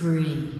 Spree.